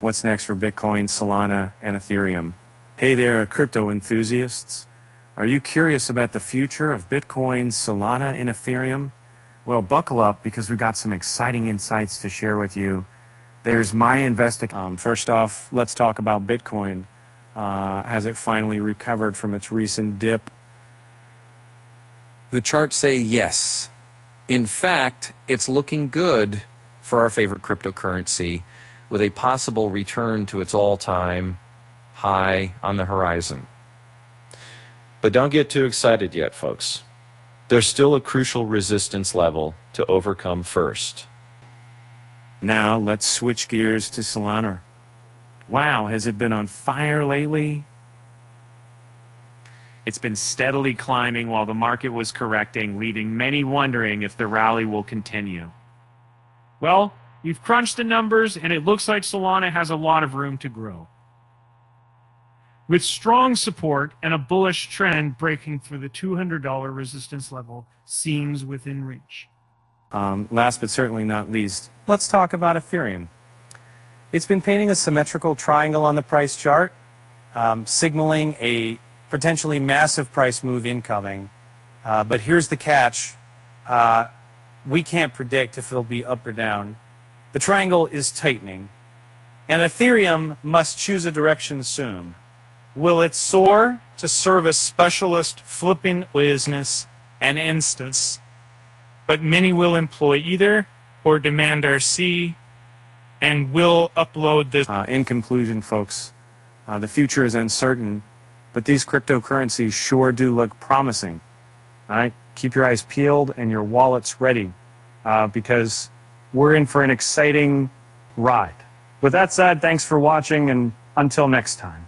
What's next for Bitcoin, Solana, and Ethereum? Hey there, crypto enthusiasts. Are you curious about the future of Bitcoin, Solana, and Ethereum? Well, buckle up because we've got some exciting insights to share with you. There's my investing. Um, first off, let's talk about Bitcoin. Uh, has it finally recovered from its recent dip? The charts say yes. In fact, it's looking good for our favorite cryptocurrency with a possible return to its all-time high on the horizon. But don't get too excited yet, folks. There's still a crucial resistance level to overcome first. Now let's switch gears to Solana. Wow, has it been on fire lately? It's been steadily climbing while the market was correcting, leaving many wondering if the rally will continue. Well, you've crunched the numbers, and it looks like Solana has a lot of room to grow. With strong support and a bullish trend breaking through the $200 resistance level seems within reach. Um, last but certainly not least, let's talk about Ethereum. It's been painting a symmetrical triangle on the price chart, um, signaling a potentially massive price move incoming. Uh, but here's the catch. Uh, we can't predict if it'll be up or down. The triangle is tightening, and Ethereum must choose a direction soon. Will it soar to serve a specialist flipping business and instance? But many will employ either or demand RC and will upload this. Uh, in conclusion, folks, uh, the future is uncertain, but these cryptocurrencies sure do look promising. All right, keep your eyes peeled and your wallets ready uh, because we're in for an exciting ride. With that said, thanks for watching and until next time.